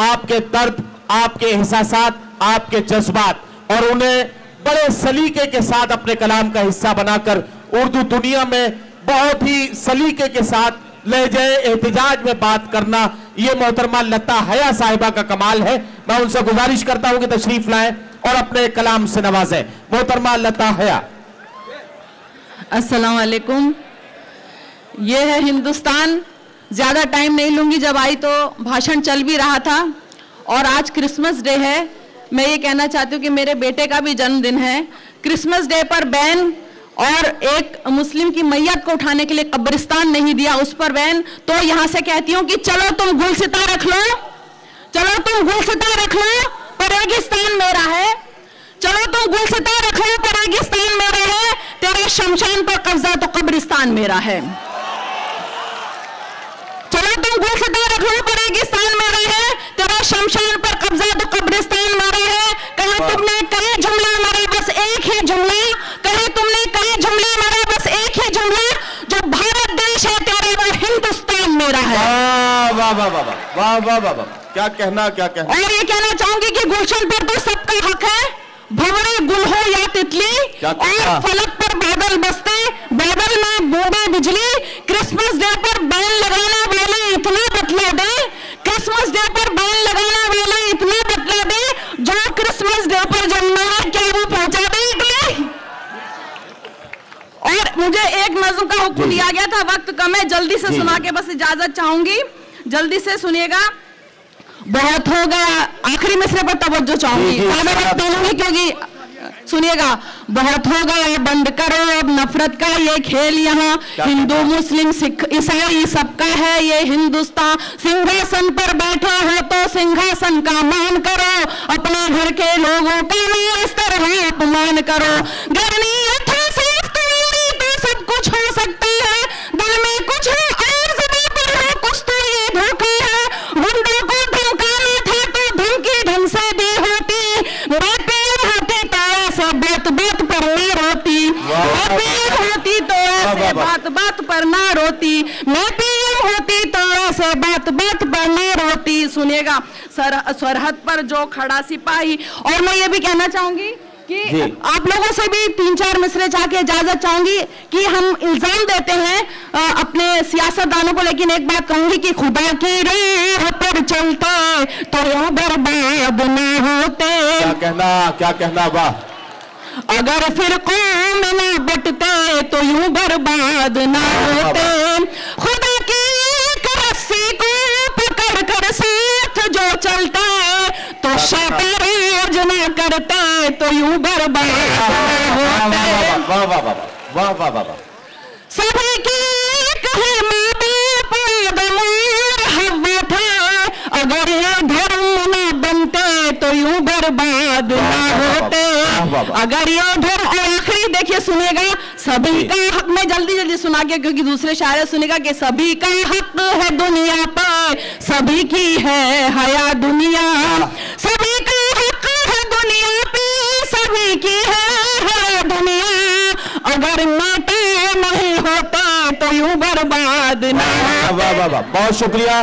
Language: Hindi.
आपके दर्द आपके एहसास आपके जज्बात और उन्हें बड़े सलीके के साथ अपने कलाम का हिस्सा बनाकर उर्दू दुनिया में बहुत ही सलीके के साथ लहजे एहतजाज में बात करना, ये मोहतरमा लता हया साहिबा का कमाल है। मैं उनसे गुजारिश करता हूँ कि तशरीफ़ लाए और अपने कलाम से नवाजें। मोहतरमा लता हया। अस्सलाम ये है हिंदुस्तान ज़्यादा टाइम नहीं लूँगी, जब आई तो भाषण चल भी रहा था। और आज क्रिसमस डे है। मैं ये कहना चाहती हूँ कि मेरे बेटे का भी जन्मदिन है। क्रिसमस डे पर बैन और एक मुस्लिम की मैयत को उठाने के लिए कब्रिस्तान नहीं दिया। उस पर बैन तो यहाँ से कहती हूँ कि चलो तुम गुलसिता रख लो। चलो तुम गुलसिता रख लो पर रेगिस्तान मेरा है। चलो तुम गुलसिता रख लो पर रेगिस्तान मेरा है। तेरे शमशान पर कब्जा तो कब्रिस्तान मेरा है। तो क्या कहना क्या कहना। और ये कहना चाहूँगी कि गुलशन पर तो सबका हक है। भवरे गुल हो या तितली और फलक पर बादल बसते बादल में बूंदे बिजली क्रिसमस डे नज्म का हुक्म दिया गया था वक्त कम है जल्दी से सुना के बस इजाज़त चाहूँगी। जल्दी से सुनिएगा। बहुत हो गया आखिरी मिसरे पर तवज्जो चाहूँगी। ज़्यादा वक्त जी। क्योंकि सुनिएगा। बहुत हो गया बंद करो अब नफरत का ये खेल यहाँ। हिंदू मुस्लिम सिख ईसाई सबका है ये हिंदुस्तान। सिंहासन पर बैठे हो तो सिंहासन का मान करो। अपने घर के लोगों का इस तरह अपमान करो। गरनी होती होती तो बात बात पर ना रोती। होती तो बात बात पर ना रोती। मैं पीएम होती तो बात बात पर ना रोती। सुनिएगा सर सरहद पर जो खड़ा सिपाही। और मैं ये भी कहना चाहूँगी कि आप लोगों से भी तीन चार मिसरे चाह के इजाज़त चाहूँगी कि हम इल्ज़ाम देते हैं अपने सियासतदानों को। लेकिन एक बात कहूँगी कि खुदा की राह पर चलते तो यहाँ बर्बाद न होते। क्या कहना क्या कहना वाह। अगर फिर कौम न बटते तो यूँ बर्बाद न होते। खुदा की एक रस्सी को पकड़ कर साथ जो चलता तो शतराज न करते तो यूँ बर्बाद न होते। वाह वाह वाह वाह वाह वाह वाह सभी की कहे माँ बाप आदम अगर ये धर्म न बनते तो यूँ बर्बाद न होते। अगर ये धर्म और आखिरी देखिए सुनेगा सभी का हक मैं जल्दी जल्दी सुना के क्योंकि दूसरे शायर सुनेगा कि सभी का हक है दुनिया पर सभी की है हया दुनिया। सभी का हक है दुनिया पे सभी की है हया दुनिया। अगर नाते नहीं होते तो यूँ बर्बाद ना वाह वाह वाह बहुत शुक्रिया।